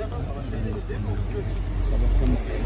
Sabahtan beri.